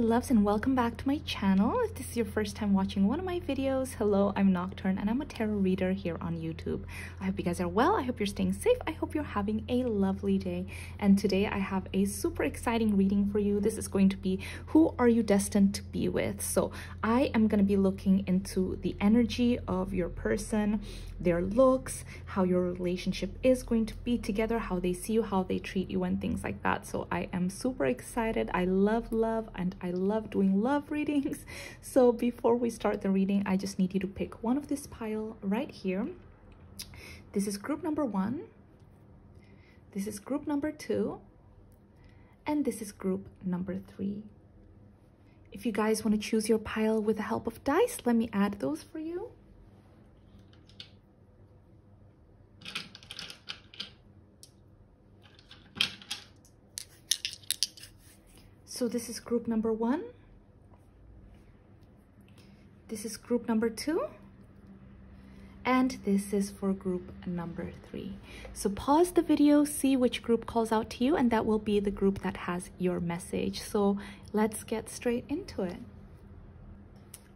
loves and welcome back to my channel. If this is your first time watching one of my videos, hello, I'm Nocturne and I'm a tarot reader here on YouTube. I hope you guys are well. I hope you're staying safe. I hope you're having a lovely day. And today I have a super exciting reading for you. This is going to be Who Are You Destined to Be With? So I am going to be looking into the energy of your person, their looks, how your relationship is going to be together, how they see you, how they treat you and things like that. So I am super excited. I love love and I love doing love readings. So before we start the reading, I just need you to pick one of this pile right here. This is group number one. This is group number two. And this is group number three. If you guys want to choose your pile with the help of dice, let me add those for you. So this is group number one. This is group number two. And this is for group number three. So pause the video, see which group calls out to you, and that will be the group that has your message. So let's get straight into it.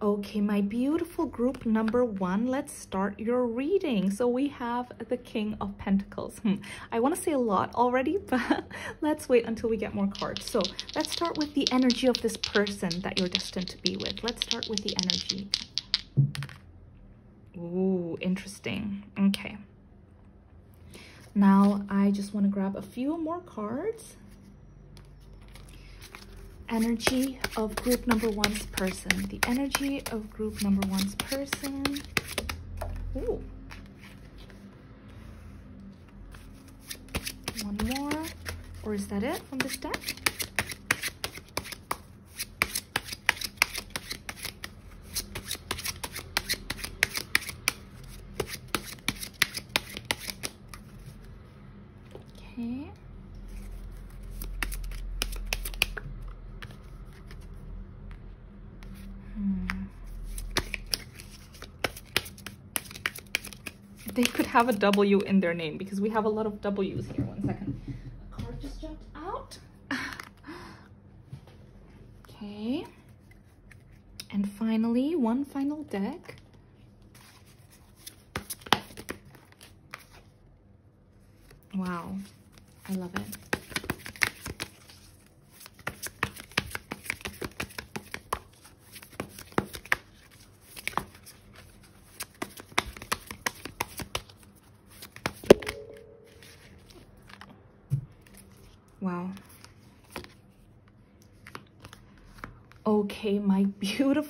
Okay, my beautiful group number one, let's start your reading. So we have the King of Pentacles. Hmm. I want to say a lot already, but let's wait until we get more cards. So let's start with the energy of this person that you're destined to be with. Let's start with the energy. Ooh, interesting. Okay. Now I just want to grab a few more cards energy of group number one's person. The energy of group number one's person. Ooh. One more. Or is that it from this deck? Okay. they could have a W in their name because we have a lot of W's here. One second. A card just jumped out. okay. And finally, one final deck. Wow. I love it. Wow. Okay, my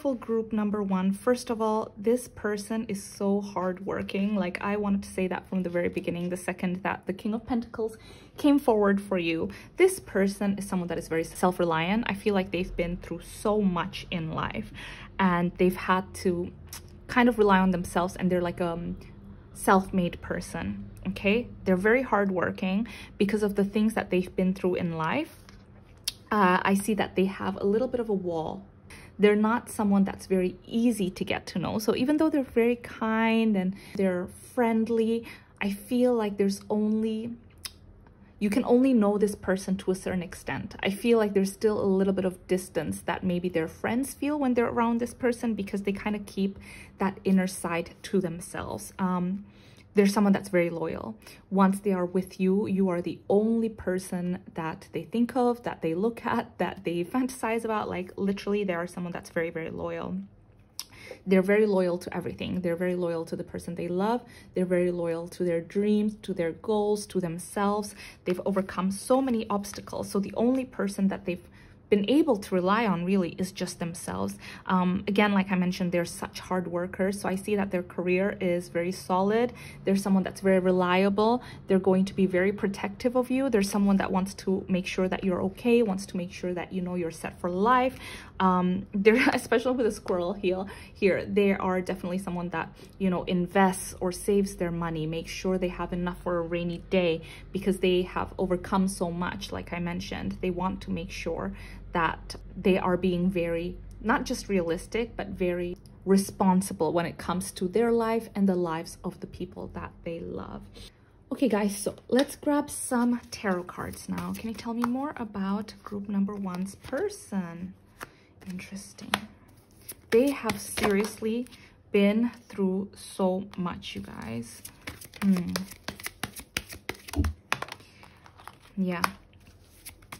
beautiful group number one. First of all, this person is so hardworking. Like I wanted to say that from the very beginning, the second that the King of Pentacles came forward for you. This person is someone that is very self-reliant. I feel like they've been through so much in life and they've had to kind of rely on themselves and they're like a um, self-made person okay they're very hardworking because of the things that they've been through in life uh, i see that they have a little bit of a wall they're not someone that's very easy to get to know so even though they're very kind and they're friendly i feel like there's only you can only know this person to a certain extent. I feel like there's still a little bit of distance that maybe their friends feel when they're around this person because they kind of keep that inner side to themselves. Um, there's someone that's very loyal. Once they are with you, you are the only person that they think of, that they look at, that they fantasize about. Like literally, they are someone that's very, very loyal. They're very loyal to everything. They're very loyal to the person they love. They're very loyal to their dreams, to their goals, to themselves. They've overcome so many obstacles. So the only person that they've been able to rely on really is just themselves. Um, again, like I mentioned, they're such hard workers. So I see that their career is very solid. They're someone that's very reliable. They're going to be very protective of you. There's someone that wants to make sure that you're okay, wants to make sure that you know you're set for life. Um, they're especially with a squirrel heel here, they are definitely someone that, you know, invests or saves their money, make sure they have enough for a rainy day because they have overcome so much, like I mentioned. They want to make sure that they are being very, not just realistic, but very responsible when it comes to their life and the lives of the people that they love. Okay guys, so let's grab some tarot cards now. Can you tell me more about group number one's person? Interesting. They have seriously been through so much, you guys. Hmm. Yeah.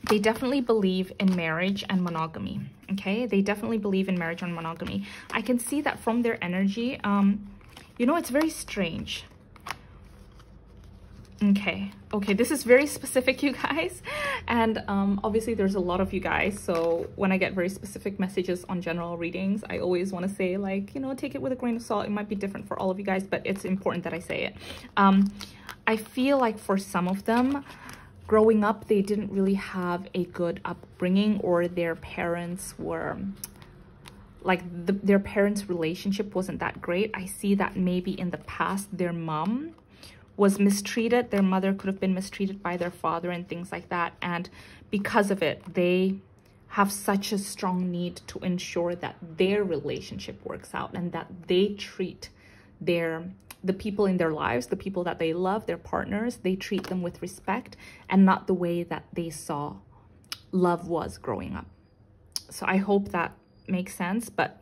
They definitely believe in marriage and monogamy, okay? They definitely believe in marriage and monogamy. I can see that from their energy. Um, you know, it's very strange. Okay, okay, this is very specific, you guys. And um, obviously there's a lot of you guys. So when I get very specific messages on general readings, I always want to say like, you know, take it with a grain of salt. It might be different for all of you guys, but it's important that I say it. Um, I feel like for some of them, growing up, they didn't really have a good upbringing or their parents were like the, their parents relationship wasn't that great. I see that maybe in the past their mom was mistreated. Their mother could have been mistreated by their father and things like that. And because of it, they have such a strong need to ensure that their relationship works out and that they treat their the people in their lives, the people that they love, their partners, they treat them with respect and not the way that they saw love was growing up. So I hope that makes sense, but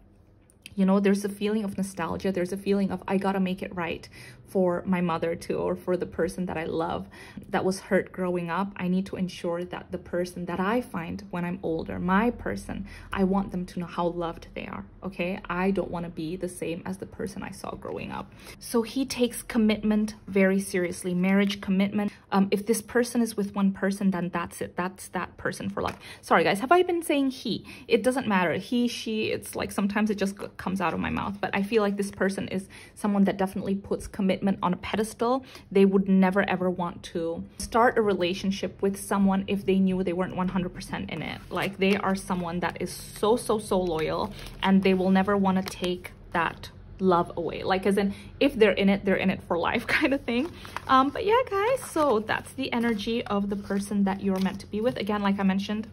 you know, there's a feeling of nostalgia. There's a feeling of, I gotta make it right for my mother too, or for the person that I love that was hurt growing up. I need to ensure that the person that I find when I'm older, my person, I want them to know how loved they are, okay? I don't wanna be the same as the person I saw growing up. So he takes commitment very seriously, marriage commitment. Um, if this person is with one person, then that's it. That's that person for life. Sorry guys, have I been saying he? It doesn't matter. He, she, it's like sometimes it just comes out of my mouth. But I feel like this person is someone that definitely puts commitment on a pedestal. They would never ever want to start a relationship with someone if they knew they weren't 100% in it. Like they are someone that is so, so, so loyal and they will never want to take that love away like as in if they're in it they're in it for life kind of thing um but yeah guys so that's the energy of the person that you're meant to be with again like i mentioned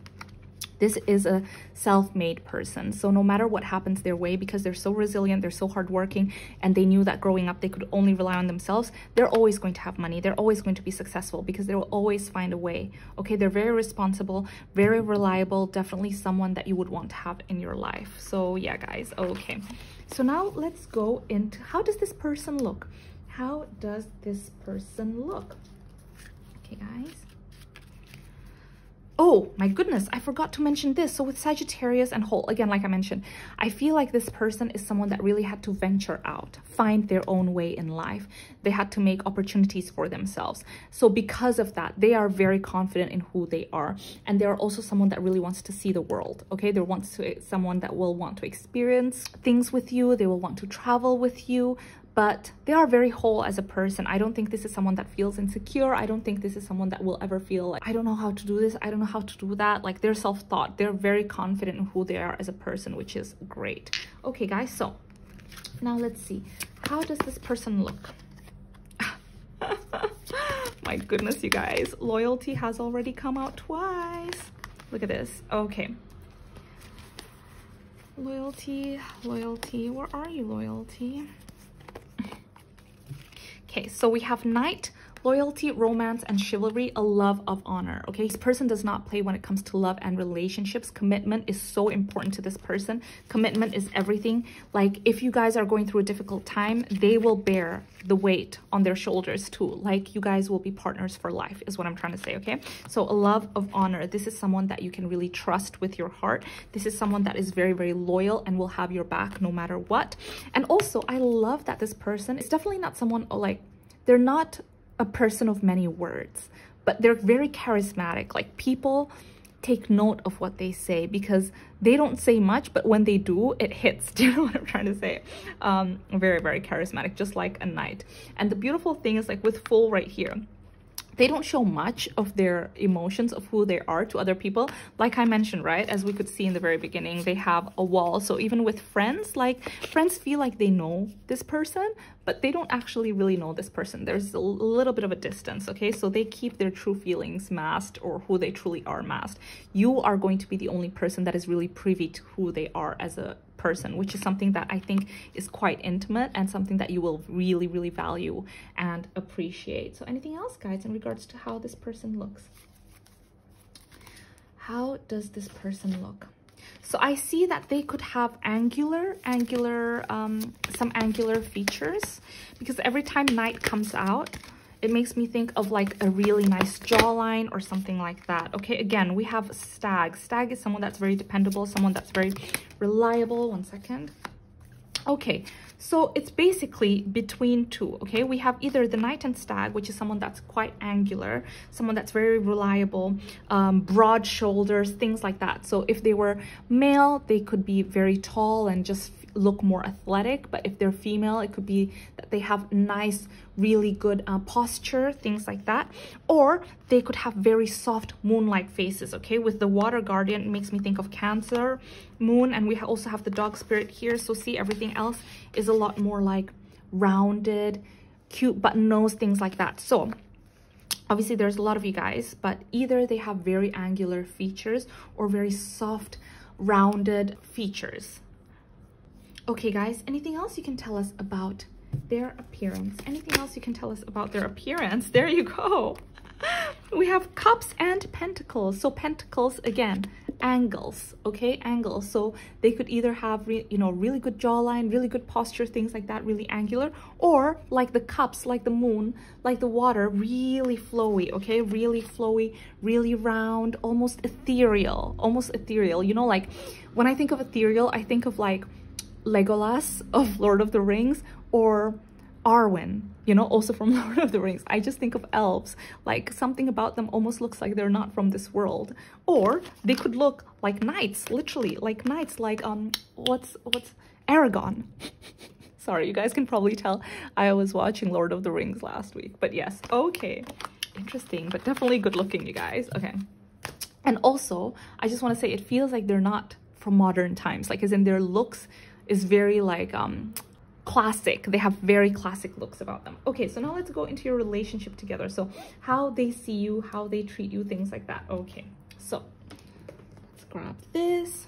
this is a self-made person. So no matter what happens their way, because they're so resilient, they're so hardworking, and they knew that growing up they could only rely on themselves, they're always going to have money. They're always going to be successful because they will always find a way. Okay, they're very responsible, very reliable, definitely someone that you would want to have in your life. So yeah, guys, okay. So now let's go into how does this person look? How does this person look? Okay, guys. Oh my goodness, I forgot to mention this. So with Sagittarius and whole, again, like I mentioned, I feel like this person is someone that really had to venture out, find their own way in life. They had to make opportunities for themselves. So because of that, they are very confident in who they are. And they are also someone that really wants to see the world, okay? They want to, someone that will want to experience things with you. They will want to travel with you but they are very whole as a person. I don't think this is someone that feels insecure. I don't think this is someone that will ever feel like, I don't know how to do this. I don't know how to do that. Like they're self-taught. They're very confident in who they are as a person, which is great. Okay, guys, so now let's see. How does this person look? My goodness, you guys. Loyalty has already come out twice. Look at this. Okay. Loyalty, loyalty. Where are you, loyalty? Okay, so we have Knight, loyalty, romance, and chivalry, a love of honor. Okay, this person does not play when it comes to love and relationships. Commitment is so important to this person. Commitment is everything. Like if you guys are going through a difficult time, they will bear the weight on their shoulders too. Like you guys will be partners for life is what I'm trying to say, okay? So a love of honor. This is someone that you can really trust with your heart. This is someone that is very, very loyal and will have your back no matter what. And also, I love that this person is definitely not someone like they're not a person of many words, but they're very charismatic. Like people take note of what they say because they don't say much, but when they do, it hits. Do you know what I'm trying to say? Um, very, very charismatic, just like a knight. And the beautiful thing is like with full right here, they don't show much of their emotions of who they are to other people. Like i mentioned right as we could see in the very beginning they have a wall. So even with friends like friends feel like they know this person but they don't actually really know this person. There's a little bit of a distance okay? So they keep their true feelings masked or who they truly are masked. You are going to be the only person that is really privy to who they are as a person, which is something that I think is quite intimate and something that you will really, really value and appreciate. So anything else, guys, in regards to how this person looks? How does this person look? So I see that they could have angular, angular, um, some angular features because every time knight comes out, it makes me think of like a really nice jawline or something like that. Okay, again, we have stag. Stag is someone that's very dependable, someone that's very reliable. One second. Okay, so it's basically between two, okay? We have either the knight and stag, which is someone that's quite angular, someone that's very reliable, um, broad shoulders, things like that. So if they were male, they could be very tall and just look more athletic. But if they're female, it could be that they have nice, really good uh, posture, things like that. Or they could have very soft moon-like faces, okay? With the water guardian, it makes me think of Cancer moon. And we also have the dog spirit here. So see, everything else is a lot more like rounded, cute button nose, things like that. So obviously there's a lot of you guys, but either they have very angular features or very soft, rounded features. Okay, guys, anything else you can tell us about their appearance? Anything else you can tell us about their appearance? There you go. We have cups and pentacles. So pentacles, again, angles, okay? Angles. So they could either have, you know, really good jawline, really good posture, things like that, really angular, or like the cups, like the moon, like the water, really flowy, okay? Really flowy, really round, almost ethereal, almost ethereal. You know, like when I think of ethereal, I think of like Legolas of Lord of the Rings or Arwen, you know, also from Lord of the Rings. I just think of elves, like something about them almost looks like they're not from this world. Or they could look like knights, literally, like knights, like, um, what's, what's, Aragorn. Sorry, you guys can probably tell I was watching Lord of the Rings last week, but yes, okay. Interesting, but definitely good looking, you guys. Okay. And also, I just want to say it feels like they're not from modern times, like as in their looks is very like um classic. They have very classic looks about them. Okay so now let's go into your relationship together. So how they see you how they treat you things like that. Okay so let's grab this.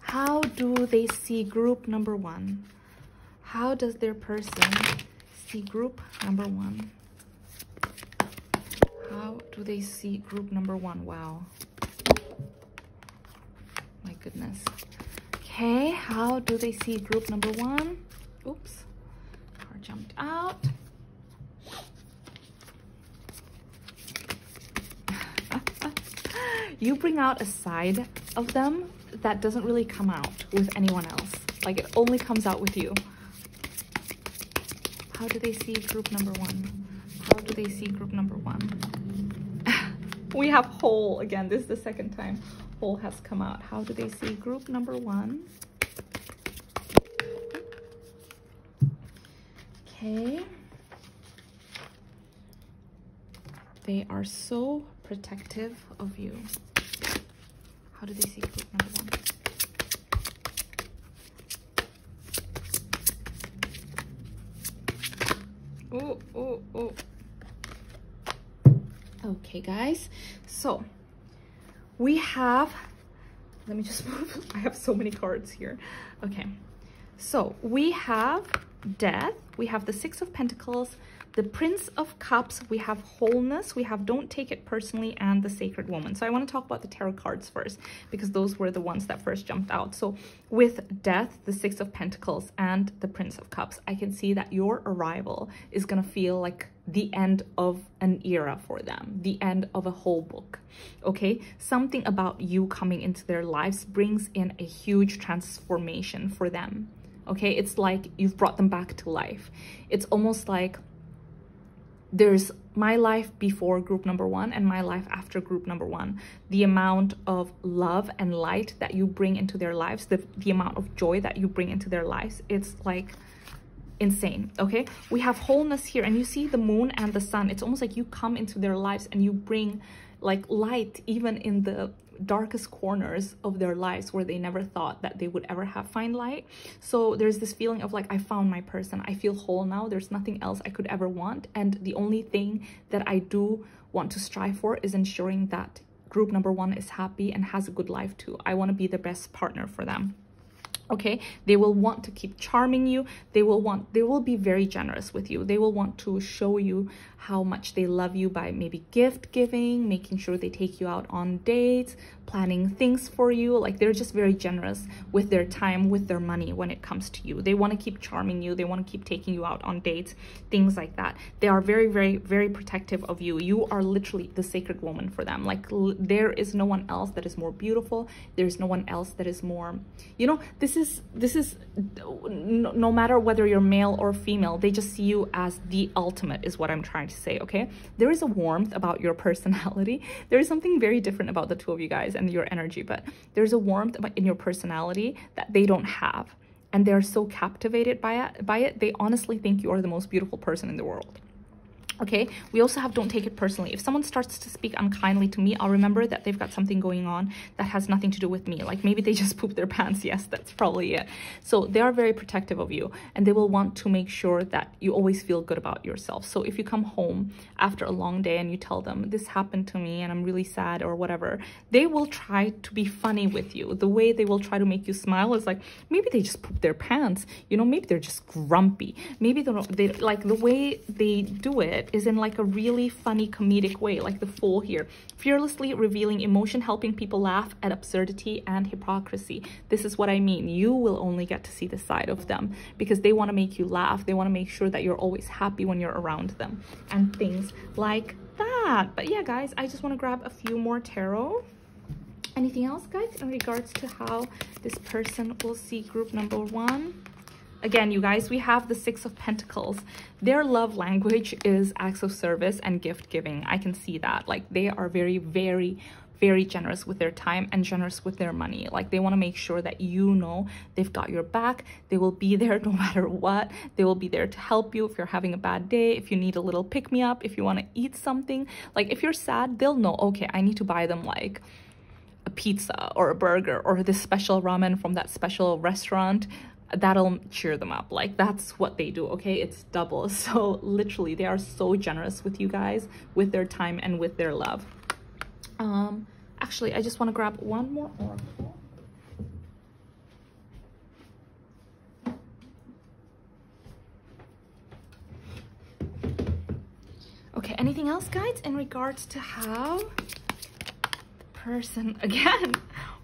How do they see group number one? How does their person see group number one? How do they see group number one? Wow. My goodness Okay, how do they see group number one? Oops, car jumped out. you bring out a side of them that doesn't really come out with anyone else. Like it only comes out with you. How do they see group number one? How do they see group number one? we have whole again. This is the second time Hole has come out. How do they see group number one? Okay. They are so protective of you. How do they see group number one? Oh, oh, oh. Okay, guys. So, we have let me just move. I have so many cards here. Okay. So we have death we have the six of pentacles the prince of cups we have wholeness we have don't take it personally and the sacred woman. So i want to talk about the tarot cards first because those were the ones that first jumped out. So with death the six of pentacles and the prince of cups i can see that your arrival is gonna feel like the end of an era for them, the end of a whole book, okay? Something about you coming into their lives brings in a huge transformation for them, okay? It's like you've brought them back to life. It's almost like there's my life before group number one and my life after group number one. The amount of love and light that you bring into their lives, the, the amount of joy that you bring into their lives, it's like insane okay? We have wholeness here and you see the moon and the sun. It's almost like you come into their lives and you bring like light even in the darkest corners of their lives where they never thought that they would ever have find light. So there's this feeling of like i found my person. I feel whole now. There's nothing else i could ever want. And the only thing that i do want to strive for is ensuring that group number one is happy and has a good life too. I want to be the best partner for them okay? They will want to keep charming you. They will want they will be very generous with you. They will want to show you how much they love you by maybe gift giving, making sure they take you out on dates, planning things for you. Like they're just very generous with their time, with their money when it comes to you. They want to keep charming you. They want to keep taking you out on dates, things like that. They are very, very, very protective of you. You are literally the sacred woman for them. Like there is no one else that is more beautiful. There's no one else that is more, you know, this is, this is no, no matter whether you're male or female, they just see you as the ultimate is what I'm trying to say. Okay. There is a warmth about your personality. There is something very different about the two of you guys and your energy, but there's a warmth in your personality that they don't have. And they're so captivated by it, by it, they honestly think you are the most beautiful person in the world okay? We also have don't take it personally. If someone starts to speak unkindly to me i'll remember that they've got something going on that has nothing to do with me. Like maybe they just pooped their pants. Yes that's probably it. So they are very protective of you and they will want to make sure that you always feel good about yourself. So if you come home after a long day and you tell them this happened to me and i'm really sad or whatever they will try to be funny with you. The way they will try to make you smile is like maybe they just pooped their pants. You know maybe they're just grumpy. Maybe they they like the way they do it is in like a really funny comedic way, like the fool here. Fearlessly revealing emotion, helping people laugh at absurdity and hypocrisy. This is what I mean. You will only get to see the side of them because they want to make you laugh. They want to make sure that you're always happy when you're around them and things like that. But yeah, guys, I just want to grab a few more tarot anything else guys in regards to how this person will see group number one again, you guys, we have the Six of Pentacles. Their love language is acts of service and gift giving. I can see that. Like they are very, very, very generous with their time and generous with their money. Like they want to make sure that you know they've got your back. They will be there no matter what. They will be there to help you if you're having a bad day, if you need a little pick me up, if you want to eat something. Like if you're sad, they'll know, okay, I need to buy them like a pizza or a burger or this special ramen from that special restaurant that'll cheer them up. Like that's what they do okay? It's double. So literally they are so generous with you guys with their time and with their love. Um actually i just want to grab one more oracle okay anything else guys in regards to how person again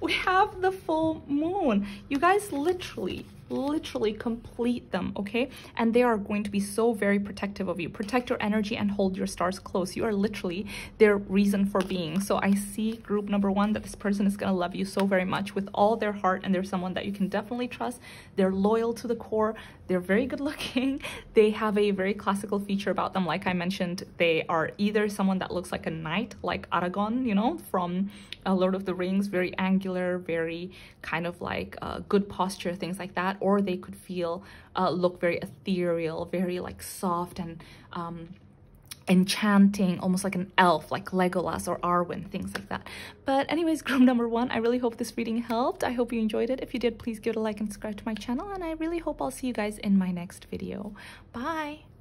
we have the full moon. You guys literally literally complete them okay? And they are going to be so very protective of you. Protect your energy and hold your stars close. You are literally their reason for being. So i see group number one that this person is going to love you so very much with all their heart and they're someone that you can definitely trust. They're loyal to the core they're very good looking. They have a very classical feature about them. Like i mentioned they are either someone that looks like a knight like Aragorn, you know from uh, lord of the rings very angular very kind of like uh, good posture things like that. Or they could feel uh, look very ethereal very like soft and um, enchanting, almost like an elf, like Legolas or Arwen, things like that. But anyways, group number one, I really hope this reading helped. I hope you enjoyed it. If you did, please give it a like and subscribe to my channel. And I really hope I'll see you guys in my next video. Bye!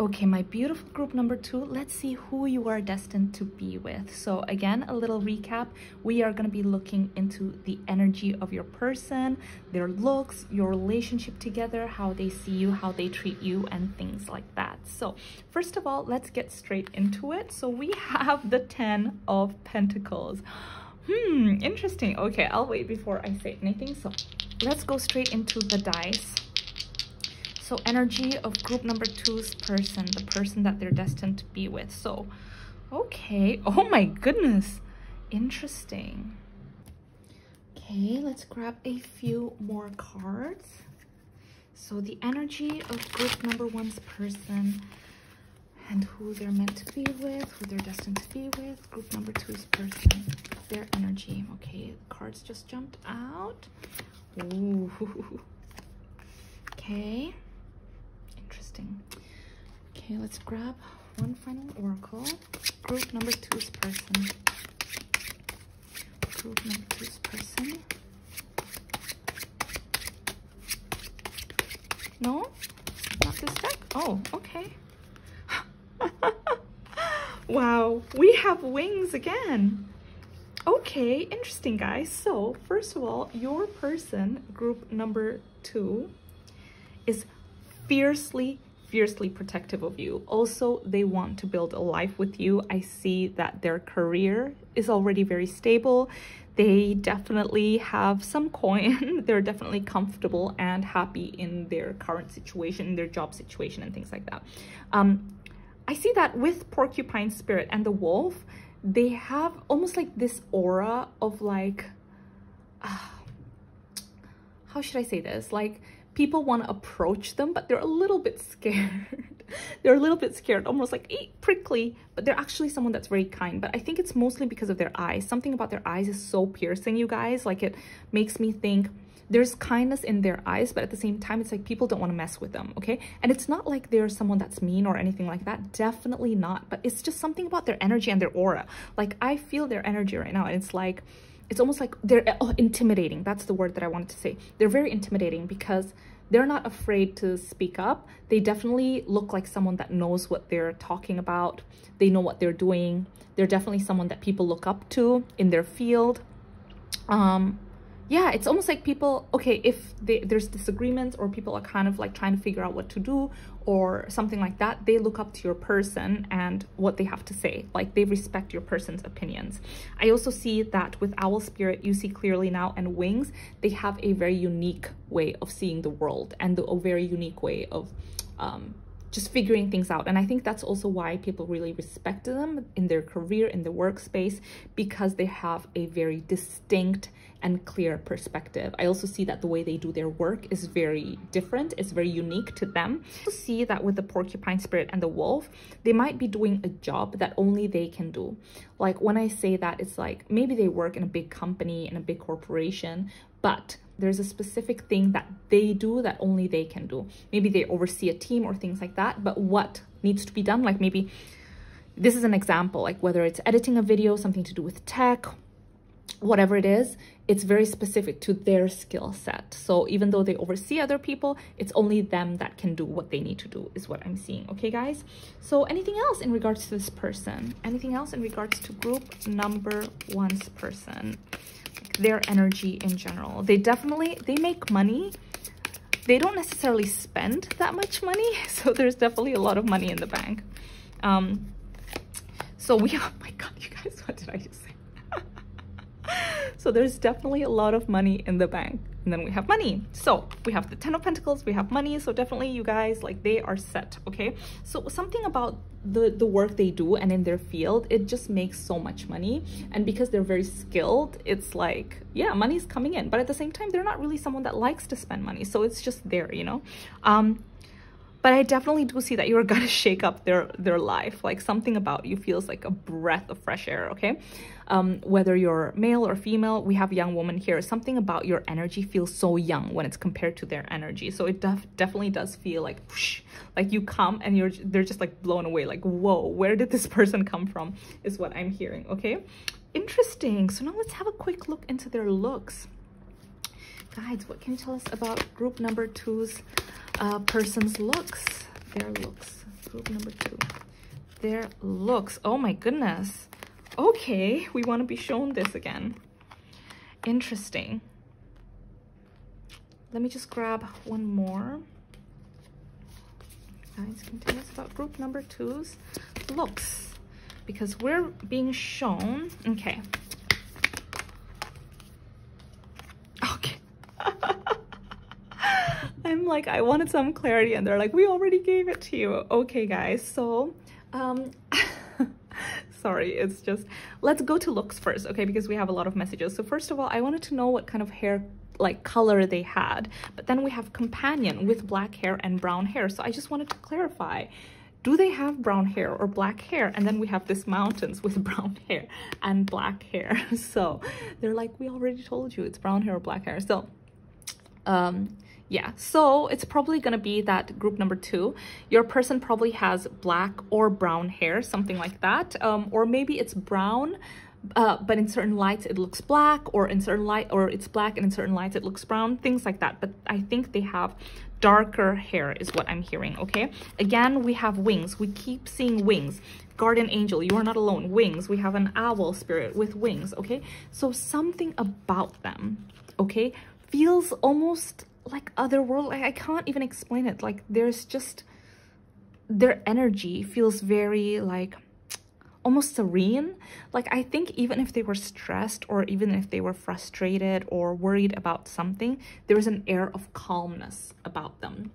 Okay, my beautiful group number two, let's see who you are destined to be with. So again, a little recap. We are going to be looking into the energy of your person, their looks, your relationship together, how they see you, how they treat you, and things like that. So first of all, let's get straight into it. So we have the 10 of Pentacles. Hmm, interesting. Okay, I'll wait before I say anything. So let's go straight into the dice. So energy of group number two's person, the person that they're destined to be with. So, okay. Oh my goodness. Interesting. Okay, let's grab a few more cards. So the energy of group number one's person and who they're meant to be with, who they're destined to be with. Group number two's person, their energy. Okay, cards just jumped out. Ooh. Okay interesting. Okay, let's grab one final oracle. Group number two is person. Group number two is person. No? Not this deck? Oh, okay. wow, we have wings again. Okay, interesting, guys. So, first of all, your person, group number two, is fiercely, fiercely protective of you. Also, they want to build a life with you. I see that their career is already very stable. They definitely have some coin. They're definitely comfortable and happy in their current situation, their job situation and things like that. Um, I see that with Porcupine Spirit and the Wolf, they have almost like this aura of like, uh, how should I say this? Like people want to approach them, but they're a little bit scared. they're a little bit scared, almost like eh, prickly, but they're actually someone that's very kind. But I think it's mostly because of their eyes. Something about their eyes is so piercing, you guys. Like it makes me think there's kindness in their eyes, but at the same time, it's like people don't want to mess with them, okay? And it's not like they're someone that's mean or anything like that. Definitely not. But it's just something about their energy and their aura. Like I feel their energy right now. And it's like, it's almost like they're oh, intimidating. That's the word that I wanted to say. They're very intimidating because they're not afraid to speak up. They definitely look like someone that knows what they're talking about. They know what they're doing. They're definitely someone that people look up to in their field. Um, yeah, it's almost like people, okay, if they, there's disagreements or people are kind of like trying to figure out what to do or something like that, they look up to your person and what they have to say. Like they respect your person's opinions. I also see that with Owl Spirit, you see clearly now and Wings, they have a very unique way of seeing the world and a very unique way of um, just figuring things out. And I think that's also why people really respect them in their career, in the workspace, because they have a very distinct and clear perspective. I also see that the way they do their work is very different. It's very unique to them. I see that with the porcupine spirit and the wolf, they might be doing a job that only they can do. Like when I say that, it's like maybe they work in a big company, in a big corporation, but there's a specific thing that they do that only they can do. Maybe they oversee a team or things like that, but what needs to be done, like maybe this is an example, like whether it's editing a video, something to do with tech, whatever it is, it's very specific to their skill set. So even though they oversee other people, it's only them that can do what they need to do is what I'm seeing. Okay, guys? So anything else in regards to this person? Anything else in regards to group number one's person? Their energy in general. They definitely, they make money. They don't necessarily spend that much money. So there's definitely a lot of money in the bank. Um, so we, oh my God, you guys, what did I just say? So there's definitely a lot of money in the bank. And then we have money. So we have the ten of pentacles we have money. So definitely you guys like they are set okay? So something about the the work they do and in their field it just makes so much money. And because they're very skilled it's like yeah money's coming in. But at the same time they're not really someone that likes to spend money. So it's just there you know? Um but I definitely do see that you're gonna shake up their their life. Like something about you feels like a breath of fresh air, okay? Um, whether you're male or female, we have young woman here. Something about your energy feels so young when it's compared to their energy. So it def definitely does feel like, whoosh, like you come and you're they're just like blown away. Like, whoa, where did this person come from? Is what I'm hearing, okay? Interesting. So now let's have a quick look into their looks. Guys, what can you tell us about group number two's uh, person's looks? Their looks. Group number two. Their looks. Oh my goodness. Okay, we want to be shown this again. Interesting. Let me just grab one more. Guys, can tell us about group number two's looks? Because we're being shown... Okay. Okay. I'm like, I wanted some clarity and they're like, we already gave it to you. Okay, guys, so, um, sorry, it's just, let's go to looks first, okay, because we have a lot of messages. So first of all, I wanted to know what kind of hair like color they had, but then we have companion with black hair and brown hair. So I just wanted to clarify do they have brown hair or black hair? And then we have this mountains with brown hair and black hair. So they're like, we already told you it's brown hair or black hair. So um, yeah, so it's probably gonna be that group number two. Your person probably has black or brown hair, something like that. Um, or maybe it's brown, uh, but in certain lights it looks black or in certain light or it's black and in certain lights it looks brown things like that. But i think they have darker hair is what i'm hearing okay? Again we have wings. We keep seeing wings. Guardian angel you are not alone. Wings. We have an owl spirit with wings okay? So something about them okay feels almost like otherworld I, I can't even explain it like there's just their energy feels very like almost serene. Like I think even if they were stressed or even if they were frustrated or worried about something, there is an air of calmness about them.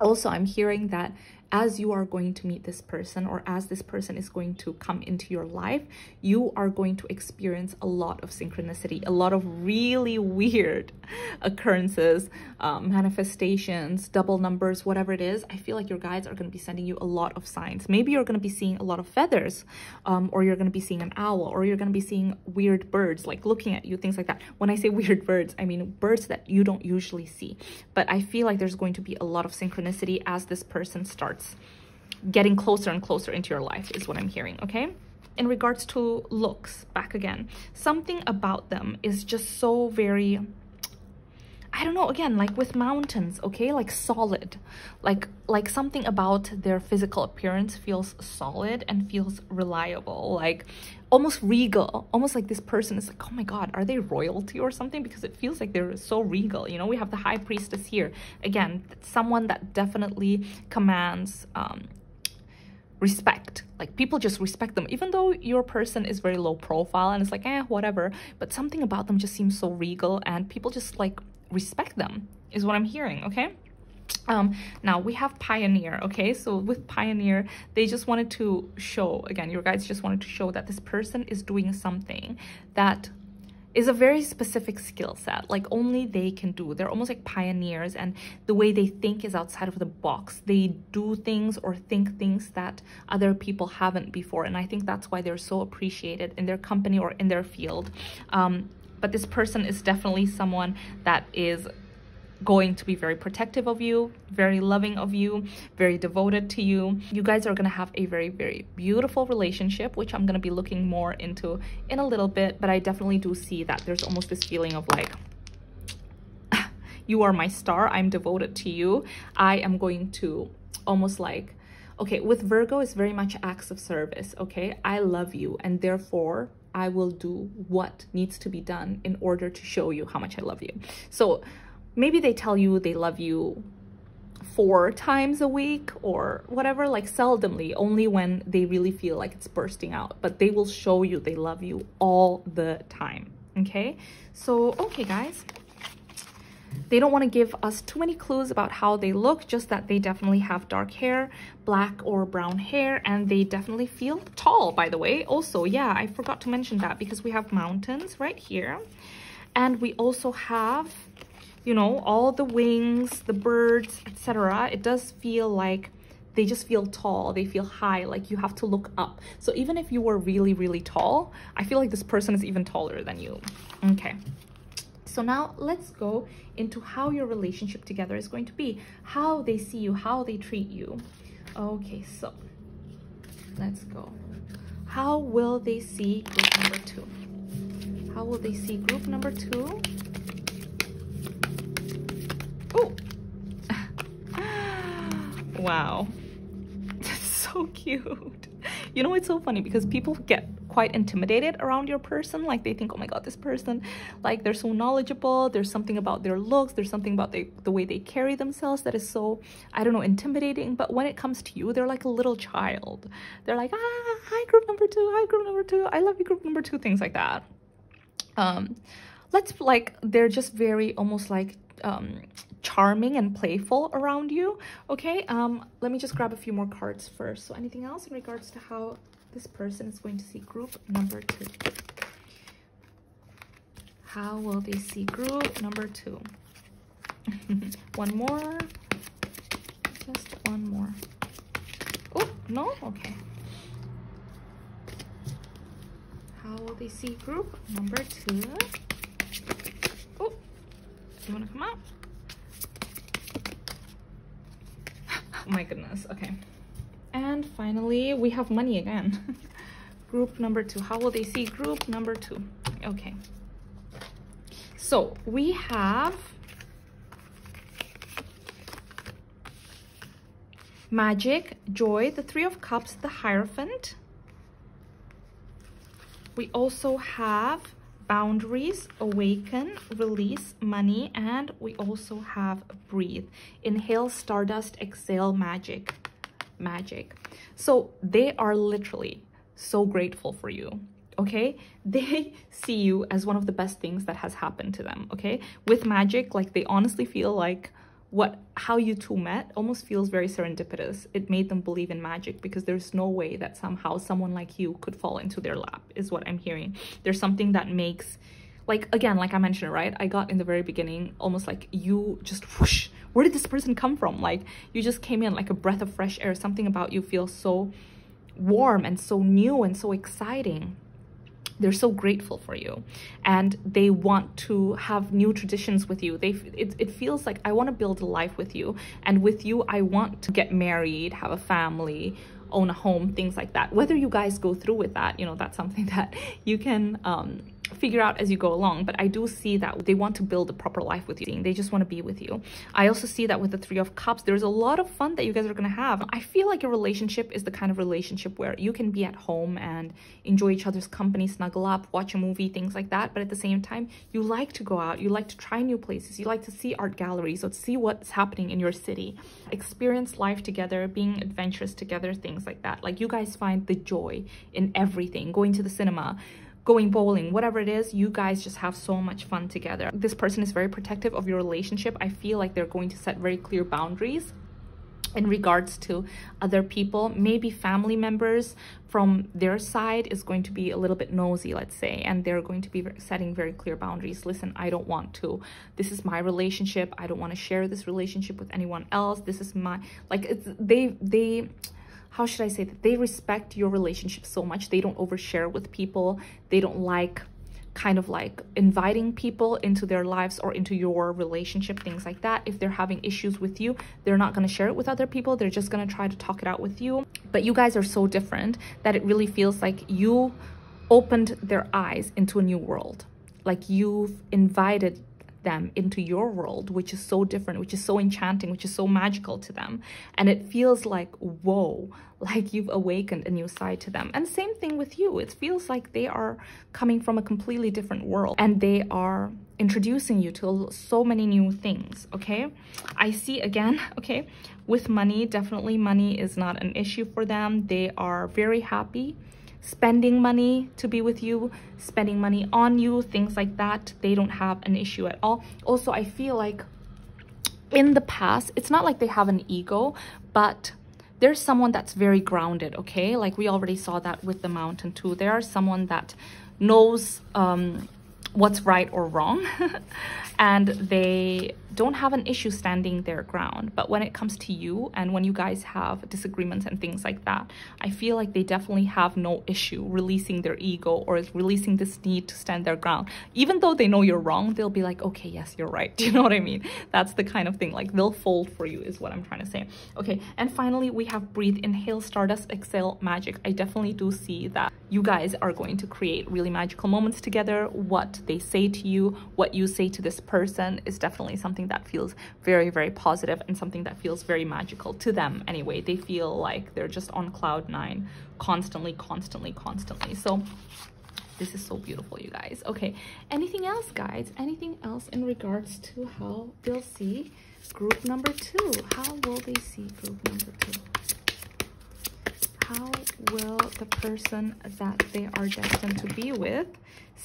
Also, I'm hearing that as you are going to meet this person or as this person is going to come into your life, you are going to experience a lot of synchronicity, a lot of really weird occurrences, um, manifestations, double numbers, whatever it is. I feel like your guides are going to be sending you a lot of signs. Maybe you're going to be seeing a lot of feathers, um, or you're going to be seeing an owl, or you're going to be seeing weird birds like looking at you, things like that. When I say weird birds, I mean birds that you don't usually see. But I feel like there's going to be a lot of synchronicity as this person starts getting closer and closer into your life is what I'm hearing, okay? In regards to looks, back again, something about them is just so very, I don't know, again, like with mountains, okay? Like solid, like, like something about their physical appearance feels solid and feels reliable, like almost regal, almost like this person is like, oh my God, are they royalty or something? Because it feels like they're so regal. You know, we have the high priestess here. Again, someone that definitely commands um, respect like people just respect them even though your person is very low profile and it's like eh whatever but something about them just seems so regal and people just like respect them is what i'm hearing okay? Um now we have pioneer okay? So with pioneer they just wanted to show again your guides just wanted to show that this person is doing something that is a very specific skill set like only they can do. They're almost like pioneers and the way they think is outside of the box. They do things or think things that other people haven't before and i think that's why they're so appreciated in their company or in their field. Um, but this person is definitely someone that is going to be very protective of you, very loving of you, very devoted to you. You guys are going to have a very, very beautiful relationship, which I'm going to be looking more into in a little bit. But I definitely do see that there's almost this feeling of like, you are my star. I'm devoted to you. I am going to almost like, okay, with Virgo, it's very much acts of service. Okay. I love you. And therefore, I will do what needs to be done in order to show you how much I love you. So maybe they tell you they love you four times a week or whatever, like seldomly, only when they really feel like it's bursting out. But they will show you they love you all the time, okay? So, okay, guys. They don't want to give us too many clues about how they look, just that they definitely have dark hair, black or brown hair, and they definitely feel tall, by the way. Also, yeah, I forgot to mention that because we have mountains right here. And we also have you know, all the wings, the birds, etc. It does feel like they just feel tall, they feel high, like you have to look up. So even if you were really, really tall, I feel like this person is even taller than you. Okay. So now let's go into how your relationship together is going to be, how they see you, how they treat you. Okay, so let's go. How will they see group number two? How will they see group number two? Oh! wow. That's so cute. You know, it's so funny because people get quite intimidated around your person. Like they think, oh my God, this person, like they're so knowledgeable. There's something about their looks. There's something about the way they carry themselves that is so, I don't know, intimidating. But when it comes to you, they're like a little child. They're like, ah, hi group number two, hi group number two. I love you group number two, things like that. Um, let's like, they're just very almost like um, charming and playful around you. Okay, um, let me just grab a few more cards first. So anything else in regards to how this person is going to see group number two? How will they see group number two? one more. Just one more. Oh, no? Okay. How will they see group number two? You want to come out? oh my goodness okay. And finally we have money again. Group number two. How will they see group number two? Okay. So we have magic joy the three of cups the hierophant. We also have boundaries, awaken, release, money, and we also have breathe. Inhale, stardust, exhale, magic. magic. So they are literally so grateful for you okay they see you as one of the best things that has happened to them okay with magic like they honestly feel like what how you two met almost feels very serendipitous. It made them believe in magic because there's no way that somehow someone like you could fall into their lap is what i'm hearing. There's something that makes like again like i mentioned right? I got in the very beginning almost like you just whoosh where did this person come from? Like you just came in like a breath of fresh air. Something about you feels so warm and so new and so exciting they're so grateful for you. And they want to have new traditions with you. They it, it feels like i want to build a life with you. And with you i want to get married have a family own a home things like that. Whether you guys go through with that you know that's something that you can um figure out as you go along but i do see that they want to build a proper life with you. They just want to be with you. I also see that with the three of cups there's a lot of fun that you guys are going to have. I feel like your relationship is the kind of relationship where you can be at home and enjoy each other's company snuggle up watch a movie things like that but at the same time you like to go out you like to try new places you like to see art galleries or see what's happening in your city. Experience life together being adventurous together things like that. Like you guys find the joy in everything. Going to the cinema going bowling, whatever it is, you guys just have so much fun together. This person is very protective of your relationship. I feel like they're going to set very clear boundaries in regards to other people. Maybe family members from their side is going to be a little bit nosy let's say and they're going to be setting very clear boundaries. Listen i don't want to. This is my relationship. I don't want to share this relationship with anyone else. This is my like it's they they how should I say that they respect your relationship so much. They don't overshare with people. They don't like kind of like inviting people into their lives or into your relationship, things like that. If they're having issues with you, they're not going to share it with other people. They're just going to try to talk it out with you. But you guys are so different that it really feels like you opened their eyes into a new world. Like you've invited them into your world, which is so different, which is so enchanting, which is so magical to them. And it feels like, whoa, like you've awakened a new side to them. And same thing with you. It feels like they are coming from a completely different world and they are introducing you to so many new things, okay? I see again, okay, with money, definitely money is not an issue for them. They are very happy spending money to be with you, spending money on you, things like that. They don't have an issue at all. Also, I feel like in the past, it's not like they have an ego, but there's someone that's very grounded, okay? Like we already saw that with the mountain too. There are someone that knows um, what's right or wrong and they don't have an issue standing their ground. But when it comes to you and when you guys have disagreements and things like that i feel like they definitely have no issue releasing their ego or releasing this need to stand their ground. Even though they know you're wrong they'll be like okay yes you're right. Do you know what i mean? That's the kind of thing like they'll fold for you is what i'm trying to say. Okay and finally we have breathe inhale stardust exhale magic. I definitely do see that you guys are going to create really magical moments together. What they say to you, what you say to this person is definitely something that feels very, very positive and something that feels very magical to them anyway. They feel like they're just on cloud nine constantly, constantly, constantly. So this is so beautiful, you guys. Okay, anything else, guys? Anything else in regards to how they'll see group number two? How will they see group number two? how will the person that they are destined to be with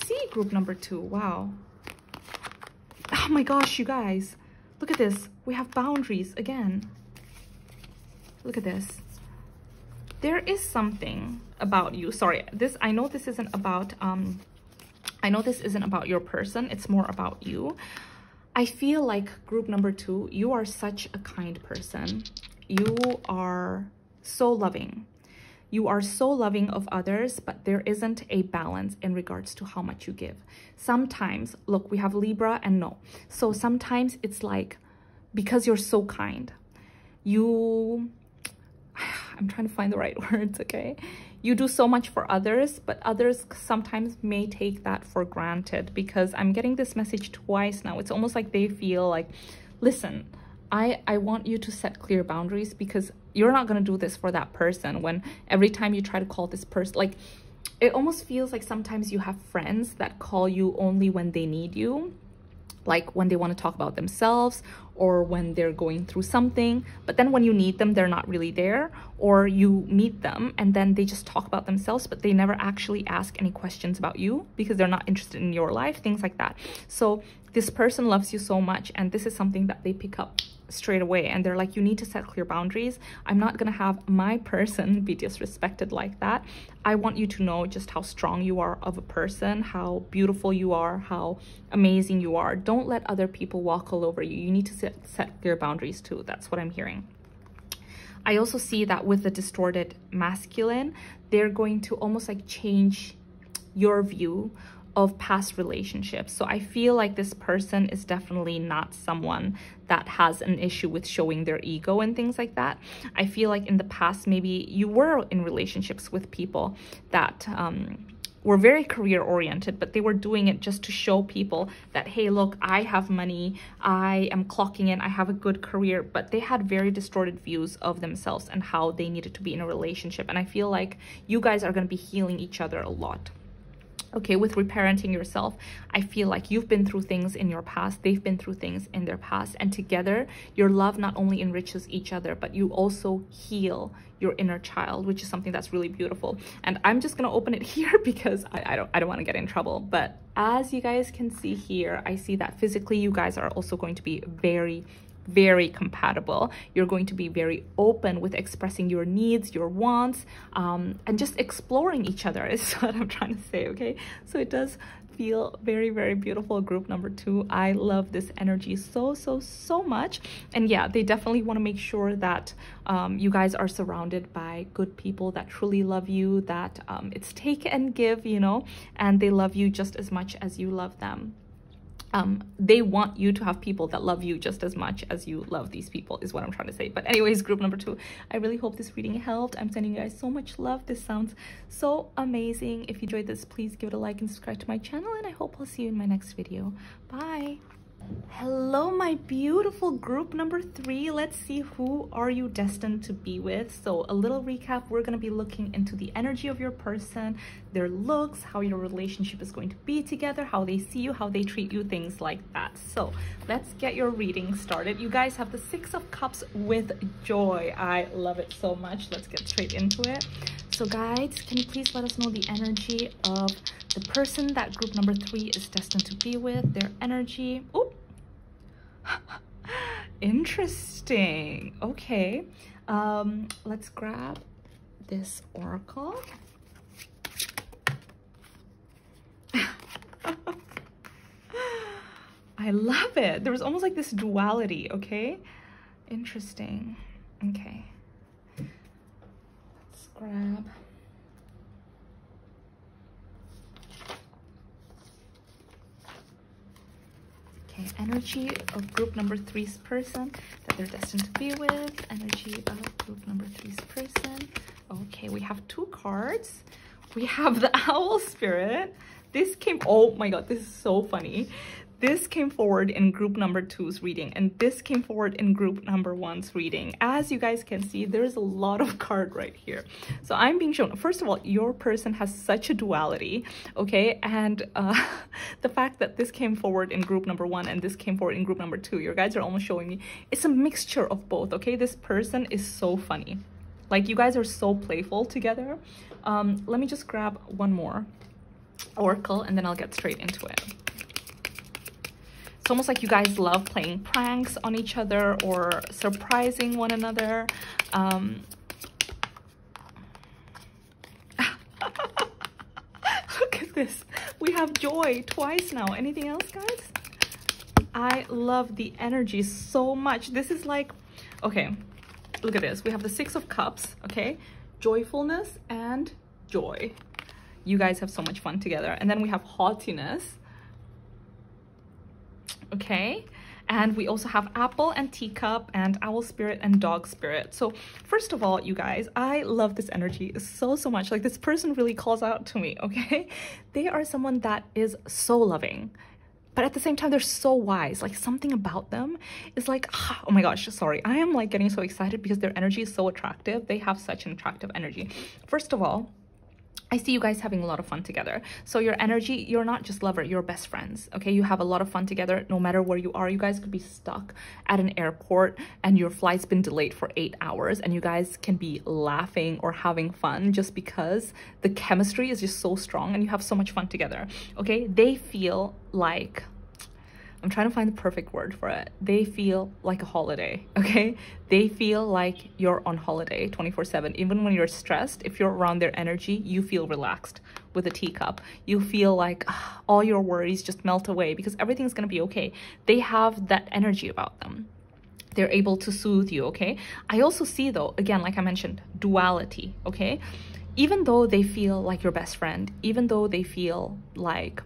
see group number two? Wow. Oh my gosh, you guys. Look at this. We have boundaries again. Look at this. There is something about you. Sorry, this I know this isn't about um I know this isn't about your person. It's more about you. I feel like group number two, you are such a kind person. You are so loving you are so loving of others, but there isn't a balance in regards to how much you give. Sometimes, look, we have Libra and no. So sometimes it's like, because you're so kind, you, I'm trying to find the right words, okay? You do so much for others, but others sometimes may take that for granted because I'm getting this message twice now. It's almost like they feel like, listen, I, I want you to set clear boundaries because you're not going to do this for that person when every time you try to call this person, like, it almost feels like sometimes you have friends that call you only when they need you like when they want to talk about themselves or when they're going through something but then when you need them they're not really there or you meet them and then they just talk about themselves but they never actually ask any questions about you because they're not interested in your life things like that. So this person loves you so much and this is something that they pick up straight away and they're like you need to set clear boundaries. I'm not gonna have my person be disrespected like that. I want you to know just how strong you are of a person how beautiful you are how amazing you are. Don't let other people walk all over you. You need to set, set clear boundaries too. That's what i'm hearing. I also see that with the distorted masculine they're going to almost like change your view of past relationships. So I feel like this person is definitely not someone that has an issue with showing their ego and things like that. I feel like in the past, maybe you were in relationships with people that um, were very career oriented, but they were doing it just to show people that, hey, look, I have money, I am clocking in, I have a good career, but they had very distorted views of themselves and how they needed to be in a relationship. And I feel like you guys are going to be healing each other a lot okay with reparenting yourself i feel like you've been through things in your past they've been through things in their past and together your love not only enriches each other but you also heal your inner child which is something that's really beautiful. And i'm just gonna open it here because i, I don't i don't want to get in trouble. But as you guys can see here i see that physically you guys are also going to be very very compatible. You're going to be very open with expressing your needs, your wants, um, and just exploring each other is what I'm trying to say, okay? So it does feel very very beautiful group number two i love this energy so so so much and yeah they definitely want to make sure that um, you guys are surrounded by good people that truly love you that um, it's take and give you know and they love you just as much as you love them um, they want you to have people that love you just as much as you love these people is what I'm trying to say. But anyways, group number two, I really hope this reading helped. I'm sending you guys so much love. This sounds so amazing. If you enjoyed this, please give it a like and subscribe to my channel. And I hope I'll see you in my next video. Bye. Hello, my beautiful group number three. Let's see who are you destined to be with. So a little recap, we're going to be looking into the energy of your person, their looks, how your relationship is going to be together, how they see you, how they treat you, things like that. So let's get your reading started. You guys have the Six of Cups with joy. I love it so much. Let's get straight into it. So guides, can you please let us know the energy of the person that group number three is destined to be with, their energy. Oh, interesting. Okay, um, let's grab this oracle. I love it. There was almost like this duality, okay? Interesting. Okay. Grab Okay, energy of group number three's person that they're destined to be with. Energy of group number three's person. Okay, we have two cards. We have the owl spirit. This came, oh my god, this is so funny this came forward in group number two's reading and this came forward in group number one's reading. As you guys can see there's a lot of card right here. So i'm being shown first of all your person has such a duality okay? And uh, the fact that this came forward in group number one and this came forward in group number two your guys are almost showing me it's a mixture of both okay? This person is so funny. Like you guys are so playful together. Um let me just grab one more oracle and then i'll get straight into it it's almost like you guys love playing pranks on each other or surprising one another. Um, look at this. We have joy twice now. Anything else, guys? I love the energy so much. This is like, okay, look at this. We have the Six of Cups, okay? Joyfulness and joy. You guys have so much fun together. And then we have haughtiness okay? And we also have apple and teacup and owl spirit and dog spirit. So first of all, you guys, I love this energy so, so much. Like this person really calls out to me, okay? They are someone that is so loving but at the same time they're so wise like something about them is like oh my gosh sorry i am like getting so excited because their energy is so attractive they have such an attractive energy first of all I see you guys having a lot of fun together. So your energy, you're not just lover, you're best friends. Okay, you have a lot of fun together no matter where you are. You guys could be stuck at an airport and your flight's been delayed for eight hours and you guys can be laughing or having fun just because the chemistry is just so strong and you have so much fun together. Okay, they feel like I'm trying to find the perfect word for it. They feel like a holiday, okay? They feel like you're on holiday 24 7. Even when you're stressed, if you're around their energy, you feel relaxed with a teacup. You feel like ah, all your worries just melt away because everything's gonna be okay. They have that energy about them they're able to soothe you okay i also see though again like i mentioned duality okay even though they feel like your best friend even though they feel like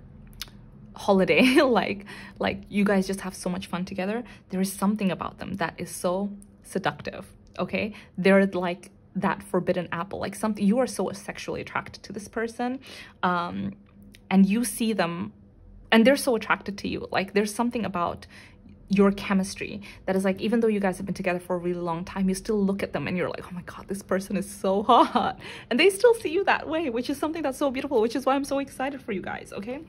holiday like like you guys just have so much fun together. There is something about them that is so seductive okay? They're like that forbidden apple like something you are so sexually attracted to this person um and you see them and they're so attracted to you. Like there's something about your chemistry that is like even though you guys have been together for a really long time you still look at them and you're like oh my god this person is so hot. And they still see you that way which is something that's so beautiful which is why i'm so excited for you guys okay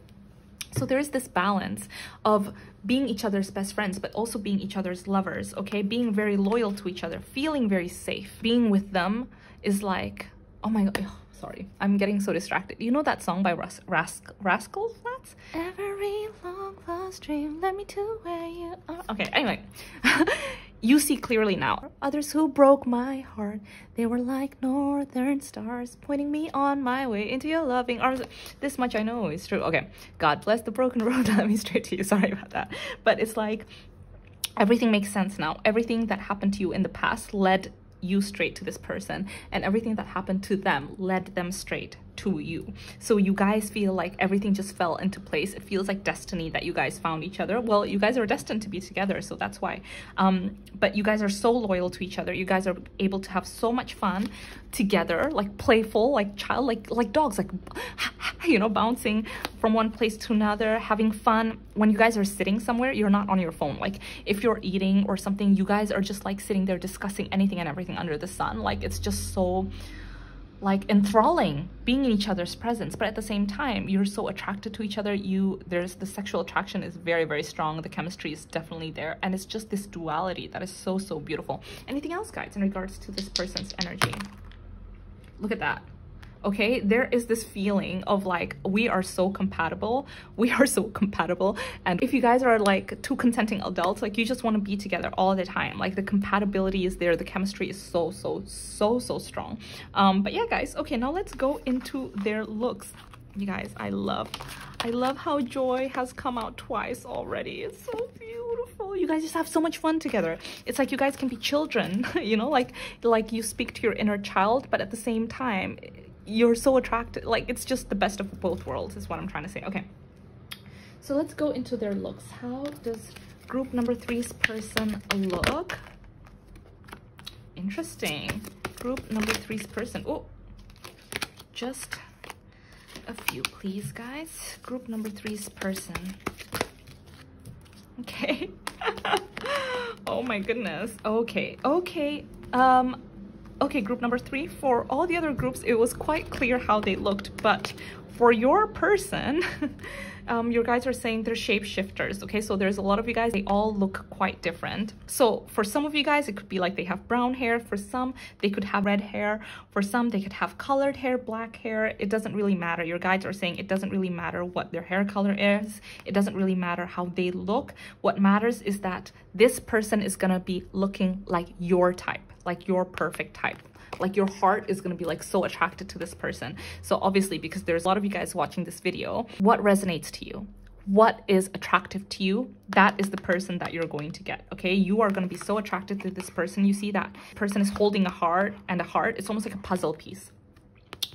so there is this balance of being each other's best friends, but also being each other's lovers, okay? Being very loyal to each other, feeling very safe. Being with them is like, oh my god, sorry, I'm getting so distracted. You know that song by Ras Ras Rascal Flatts? Every long lost dream led me to where you are. Okay, anyway. you see clearly now. Others who broke my heart, they were like northern stars, pointing me on my way into your loving arms. This much I know is true. Okay, God bless the broken road. Let me straight to you. Sorry about that. But it's like everything makes sense now. Everything that happened to you in the past led you straight to this person, and everything that happened to them led them straight to you. So you guys feel like everything just fell into place. It feels like destiny that you guys found each other. Well, you guys are destined to be together, so that's why. Um, but you guys are so loyal to each other. You guys are able to have so much fun together, like playful, like child, like like dogs, like you know, bouncing from one place to another, having fun. When you guys are sitting somewhere, you're not on your phone. Like if you're eating or something, you guys are just like sitting there discussing anything and everything under the sun. Like it's just so like enthralling being in each other's presence but at the same time you're so attracted to each other you there's the sexual attraction is very very strong the chemistry is definitely there and it's just this duality that is so so beautiful. Anything else guys in regards to this person's energy? Look at that okay? There is this feeling of like we are so compatible. We are so compatible. And if you guys are like two consenting adults like you just want to be together all the time. Like the compatibility is there. The chemistry is so so so so strong. Um but yeah guys. Okay now let's go into their looks. You guys i love i love how joy has come out twice already. It's so beautiful. You guys just have so much fun together. It's like you guys can be children you know? Like like you speak to your inner child but at the same time you're so attracted like it's just the best of both worlds is what i'm trying to say okay. So let's go into their looks. How does group number three's person look? Interesting. Group number three's person oh just a few please guys. Group number three's person. Okay. Oh my goodness. Okay okay um okay, group number three, for all the other groups, it was quite clear how they looked, but for your person, um, your guys are saying they're shapeshifters, okay? So there's a lot of you guys, they all look quite different. So for some of you guys, it could be like they have brown hair. For some, they could have red hair. For some, they could have colored hair, black hair. It doesn't really matter. Your guides are saying it doesn't really matter what their hair color is. It doesn't really matter how they look. What matters is that this person is gonna be looking like your type like your perfect type. Like your heart is going to be like so attracted to this person. So obviously because there's a lot of you guys watching this video what resonates to you? What is attractive to you? That is the person that you're going to get okay? You are going to be so attracted to this person. You see that person is holding a heart and a heart it's almost like a puzzle piece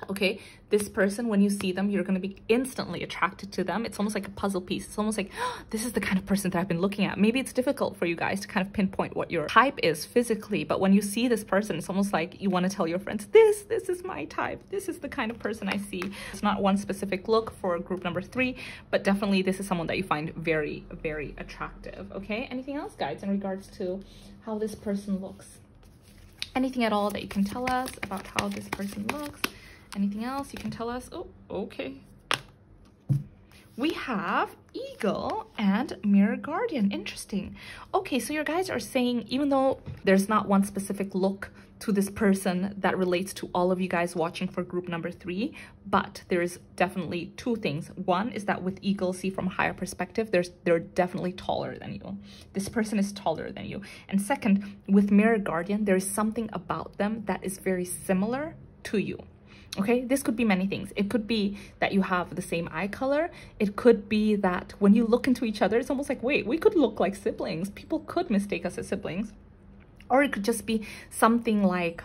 okay this person when you see them you're going to be instantly attracted to them. It's almost like a puzzle piece. It's almost like oh, this is the kind of person that i've been looking at. Maybe it's difficult for you guys to kind of pinpoint what your type is physically but when you see this person it's almost like you want to tell your friends this this is my type. This is the kind of person i see. It's not one specific look for group number three but definitely this is someone that you find very very attractive okay? Anything else guys in regards to how this person looks? Anything at all that you can tell us about how this person looks Anything else you can tell us? Oh, okay. We have Eagle and Mirror Guardian. Interesting. Okay, so your guys are saying, even though there's not one specific look to this person that relates to all of you guys watching for group number three, but there's definitely two things. One is that with Eagle, see from higher perspective, there's they're definitely taller than you. This person is taller than you. And second, with Mirror Guardian, there's something about them that is very similar to you. Okay, this could be many things. It could be that you have the same eye color. It could be that when you look into each other, it's almost like, wait, we could look like siblings. People could mistake us as siblings. Or it could just be something like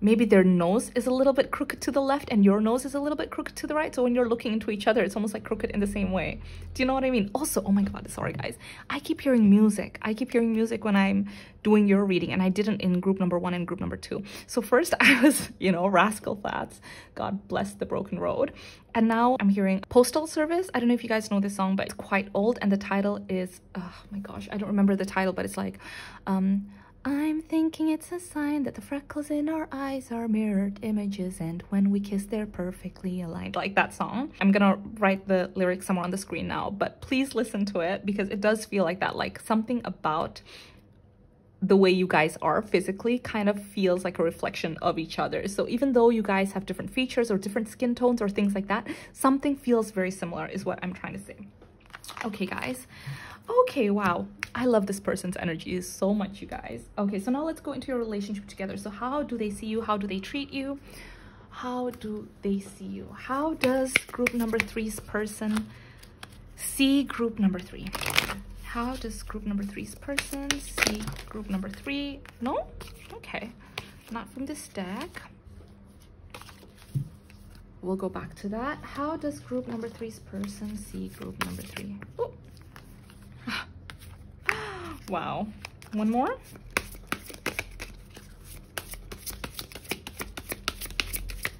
maybe their nose is a little bit crooked to the left and your nose is a little bit crooked to the right. So when you're looking into each other, it's almost like crooked in the same way. Do you know what I mean? Also, oh my God, sorry guys. I keep hearing music. I keep hearing music when I'm doing your reading and I didn't in group number one and group number two. So first I was, you know, Rascal Flatts, God bless the broken road. And now I'm hearing Postal Service. I don't know if you guys know this song, but it's quite old. And the title is, oh my gosh, I don't remember the title, but it's like, um, I'm thinking it's a sign that the freckles in our eyes are mirrored images and when we kiss they're perfectly aligned. Like that song. I'm gonna write the lyrics somewhere on the screen now, but please listen to it because it does feel like that. Like something about the way you guys are physically kind of feels like a reflection of each other. So even though you guys have different features or different skin tones or things like that, something feels very similar is what I'm trying to say. Okay, guys. Okay, wow. I love this person's energy so much, you guys. Okay, so now let's go into your relationship together. So how do they see you? How do they treat you? How do they see you? How does group number three's person see group number three? How does group number three's person see group number three? No? Okay. Not from this deck. We'll go back to that. How does group number three's person see group number three? Wow. One more.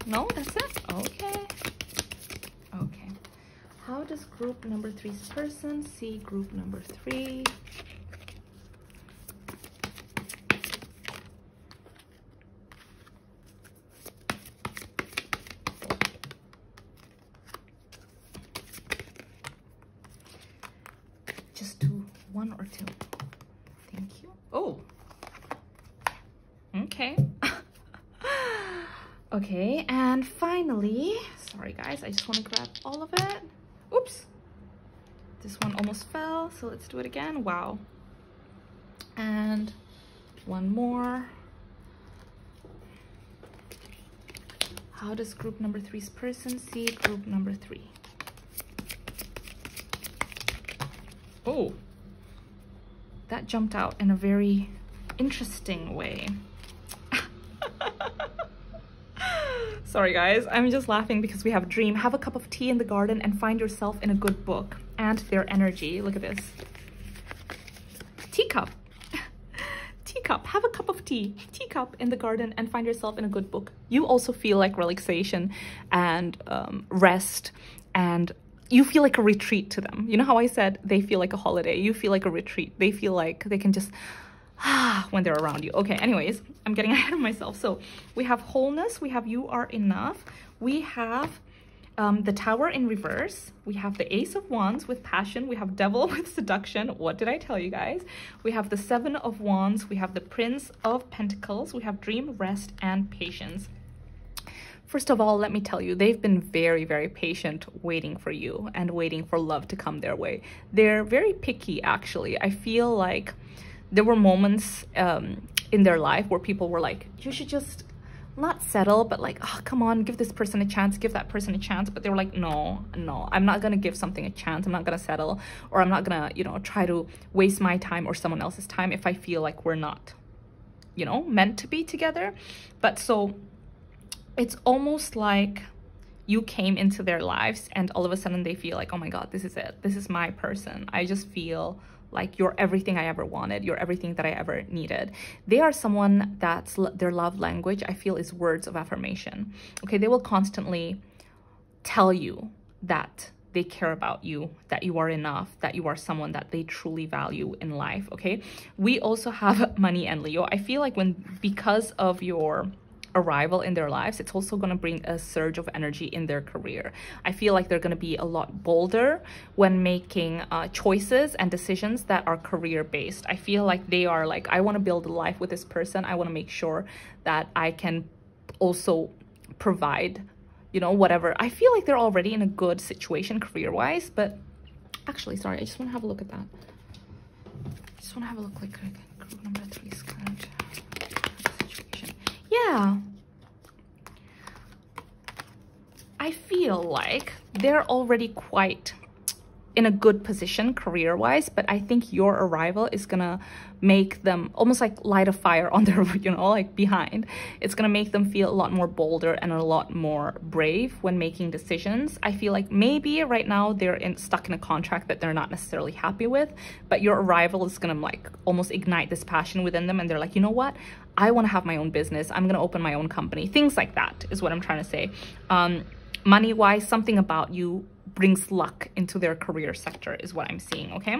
No, that's it? Okay. Okay. How does group number three's person see group number three? Just two, one or two. Thank you. Oh, okay. okay, and finally, sorry guys, I just want to grab all of it. Oops. This one almost fell, so let's do it again. Wow. And one more. How does group number three's person see group number three? Oh, that jumped out in a very interesting way. Sorry guys, I'm just laughing because we have a dream. Have a cup of tea in the garden and find yourself in a good book and their energy. Look at this. Teacup. Teacup. Have a cup of tea. Teacup in the garden and find yourself in a good book. You also feel like relaxation and um, rest and you feel like a retreat to them. You know how I said they feel like a holiday? You feel like a retreat. They feel like they can just when they're around you. Okay, anyways, I'm getting ahead of myself. So we have wholeness, we have you are enough, we have um, the tower in reverse, we have the ace of wands with passion, we have devil with seduction. What did I tell you guys? We have the seven of wands, we have the prince of pentacles, we have dream, rest, and patience. First of all, let me tell you, they've been very, very patient waiting for you and waiting for love to come their way. They're very picky, actually. I feel like there were moments um, in their life where people were like, you should just not settle, but like, oh, come on, give this person a chance, give that person a chance. But they were like, no, no, I'm not going to give something a chance. I'm not going to settle or I'm not going to, you know, try to waste my time or someone else's time if I feel like we're not, you know, meant to be together. But so it's almost like you came into their lives and all of a sudden they feel like, oh my God, this is it. This is my person. I just feel like you're everything I ever wanted. You're everything that I ever needed. They are someone that's their love language, I feel, is words of affirmation. Okay, they will constantly tell you that they care about you, that you are enough, that you are someone that they truly value in life, okay? We also have money and Leo. I feel like when, because of your arrival in their lives, it's also going to bring a surge of energy in their career. I feel like they're going to be a lot bolder when making uh, choices and decisions that are career based. I feel like they are like, I want to build a life with this person. I want to make sure that I can also provide, you know, whatever. I feel like they're already in a good situation career wise, but actually, sorry, I just want to have a look at that. I just want to have a look like, group number three's kind of. Yeah. I feel like they're already quite in a good position career wise, but I think your arrival is gonna make them almost like light a fire on their, you know, like behind. It's gonna make them feel a lot more bolder and a lot more brave when making decisions. I feel like maybe right now they're in, stuck in a contract that they're not necessarily happy with, but your arrival is gonna like almost ignite this passion within them and they're like, you know what? I wanna have my own business. I'm gonna open my own company. Things like that is what I'm trying to say. Um, money wise, something about you brings luck into their career sector is what I'm seeing, okay?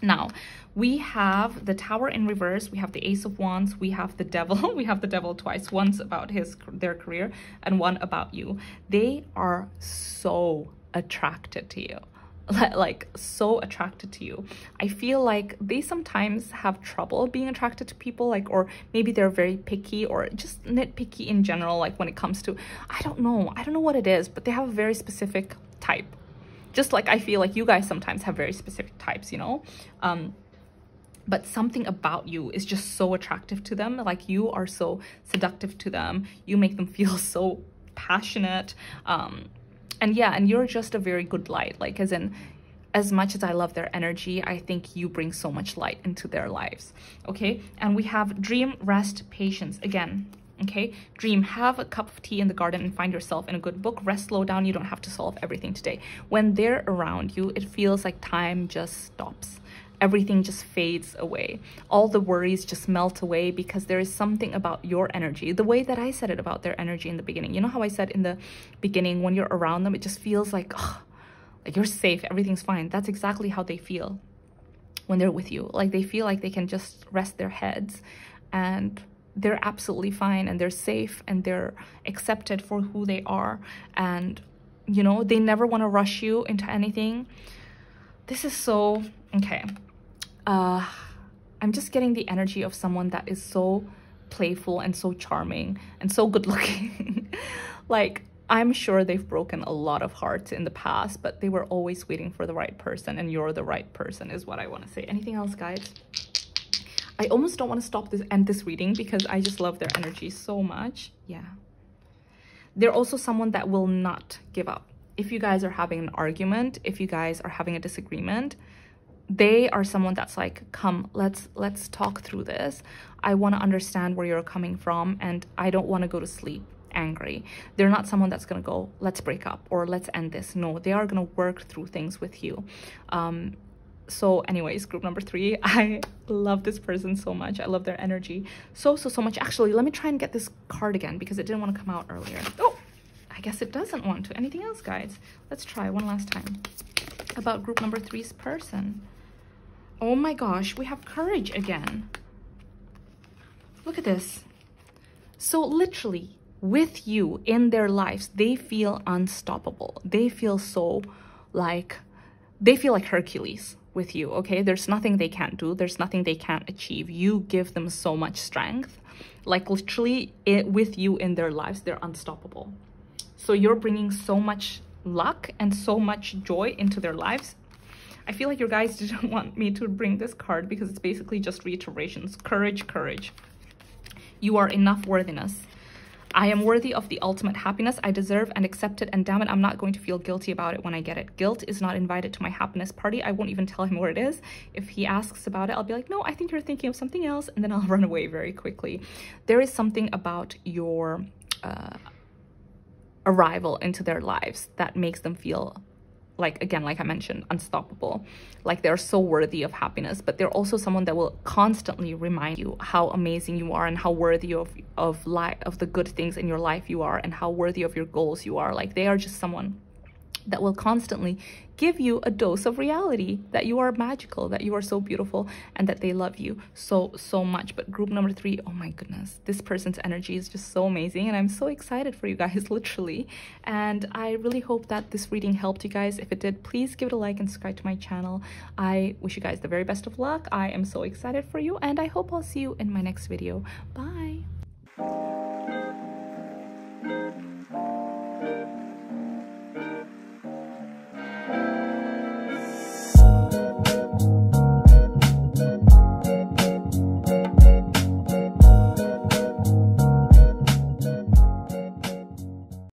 Now, we have the tower in reverse, we have the ace of wands, we have the devil, we have the devil twice, once about his their career and one about you. They are so attracted to you like so attracted to you i feel like they sometimes have trouble being attracted to people like or maybe they're very picky or just nitpicky in general like when it comes to i don't know i don't know what it is but they have a very specific type just like i feel like you guys sometimes have very specific types you know um but something about you is just so attractive to them like you are so seductive to them you make them feel so passionate um and yeah and you're just a very good light like as in as much as I love their energy, I think you bring so much light into their lives. Okay. And we have dream, rest, patience. Again, okay? Dream have a cup of tea in the garden and find yourself in a good book. Rest slow down. You don't have to solve everything today. When they're around you it feels like time just stops. Everything just fades away. All the worries just melt away because there is something about your energy. The way that i said it about their energy in the beginning. You know how i said in the beginning when you're around them it just feels like oh, like you're safe. Everything's fine. That's exactly how they feel when they're with you. Like they feel like they can just rest their heads and they're absolutely fine and they're safe and they're accepted for who they are. And you know they never want to rush you into anything. This is so okay. Uh i'm just getting the energy of someone that is so playful and so charming and so good looking. Like i'm sure they've broken a lot of hearts in the past but they were always waiting for the right person and you're the right person is what i want to say. Anything else guys I almost don't want to stop this end this reading because I just love their energy so much. Yeah. They're also someone that will not give up. If you guys are having an argument, if you guys are having a disagreement, they are someone that's like, come, let's let's talk through this. I want to understand where you're coming from and I don't want to go to sleep angry. They're not someone that's going to go, let's break up or let's end this. No, they are going to work through things with you. Um, so anyways group number three i love this person so much. I love their energy so so so much. Actually let me try and get this card again because it didn't want to come out earlier. Oh i guess it doesn't want to. Anything else guys? Let's try one last time. About group number three's person. Oh my gosh we have courage again. Look at this. So literally with you in their lives they feel unstoppable. They feel so like they feel like hercules with you, okay? There's nothing they can't do. There's nothing they can't achieve. You give them so much strength. Like literally it, with you in their lives, they're unstoppable. So you're bringing so much luck and so much joy into their lives. I feel like your guys didn't want me to bring this card because it's basically just reiterations. Courage, courage. You are enough worthiness. I am worthy of the ultimate happiness I deserve and accept it, and damn it, I'm not going to feel guilty about it when I get it. Guilt is not invited to my happiness party. I won't even tell him where it is. If he asks about it, I'll be like, no, I think you're thinking of something else, and then I'll run away very quickly. There is something about your uh, arrival into their lives that makes them feel like again like i mentioned unstoppable. Like they're so worthy of happiness but they're also someone that will constantly remind you how amazing you are and how worthy of of life of the good things in your life you are and how worthy of your goals you are. Like they are just someone that will constantly give you a dose of reality that you are magical, that you are so beautiful, and that they love you so, so much. But group number three, oh my goodness, this person's energy is just so amazing. And I'm so excited for you guys, literally. And I really hope that this reading helped you guys. If it did, please give it a like and subscribe to my channel. I wish you guys the very best of luck. I am so excited for you, and I hope I'll see you in my next video. Bye.